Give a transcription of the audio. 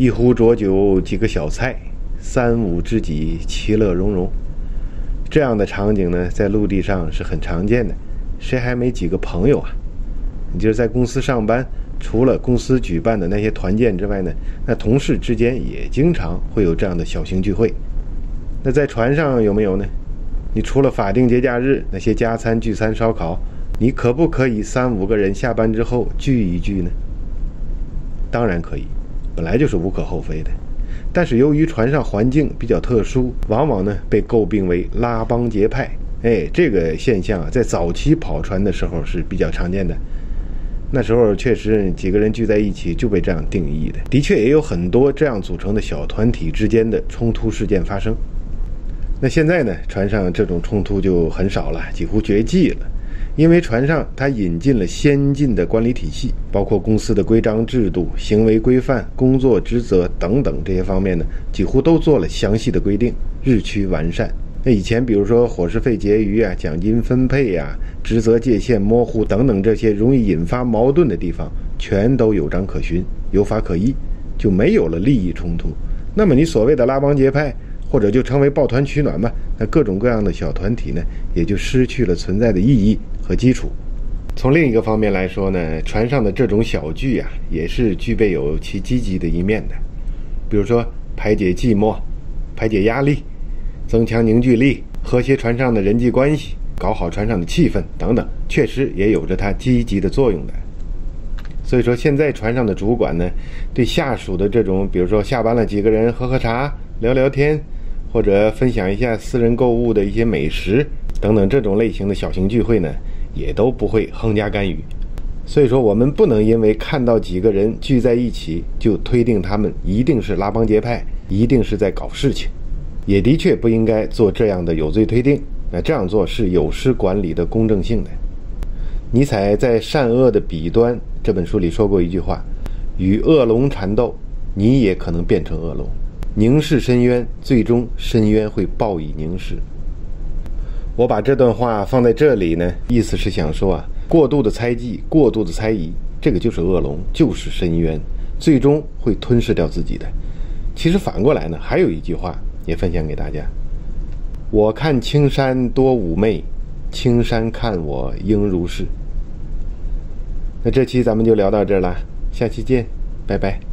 一壶浊酒几个小菜，三五知己其乐融融。这样的场景呢，在陆地上是很常见的。谁还没几个朋友啊？你就是在公司上班，除了公司举办的那些团建之外呢，那同事之间也经常会有这样的小型聚会。那在船上有没有呢？你除了法定节假日那些加餐、聚餐、烧烤，你可不可以三五个人下班之后聚一聚呢？当然可以，本来就是无可厚非的。但是由于船上环境比较特殊，往往呢被诟病为拉帮结派。哎，这个现象啊，在早期跑船的时候是比较常见的。那时候确实几个人聚在一起就被这样定义的。的确也有很多这样组成的小团体之间的冲突事件发生。那现在呢，船上这种冲突就很少了，几乎绝迹了。因为船上它引进了先进的管理体系，包括公司的规章制度、行为规范、工作职责等等这些方面呢，几乎都做了详细的规定，日趋完善。那以前，比如说伙食费结余啊、奖金分配呀、职责界限模糊等等这些容易引发矛盾的地方，全都有章可循、有法可依，就没有了利益冲突。那么你所谓的拉帮结派，或者就成为抱团取暖嘛？那各种各样的小团体呢，也就失去了存在的意义和基础。从另一个方面来说呢，船上的这种小聚啊，也是具备有其积极的一面的，比如说排解寂寞、排解压力。增强凝聚力，和谐船上的人际关系，搞好船上的气氛等等，确实也有着它积极的作用的。所以说，现在船上的主管呢，对下属的这种，比如说下班了几个人喝喝茶、聊聊天，或者分享一下私人购物的一些美食等等这种类型的小型聚会呢，也都不会横加干预。所以说，我们不能因为看到几个人聚在一起，就推定他们一定是拉帮结派，一定是在搞事情。也的确不应该做这样的有罪推定，那这样做是有失管理的公正性的。尼采在《善恶的彼端》这本书里说过一句话：“与恶龙缠斗，你也可能变成恶龙；凝视深渊，最终深渊会报以凝视。”我把这段话放在这里呢，意思是想说啊，过度的猜忌、过度的猜疑，这个就是恶龙，就是深渊，最终会吞噬掉自己的。其实反过来呢，还有一句话。也分享给大家。我看青山多妩媚，青山看我应如是。那这期咱们就聊到这儿了，下期见，拜拜。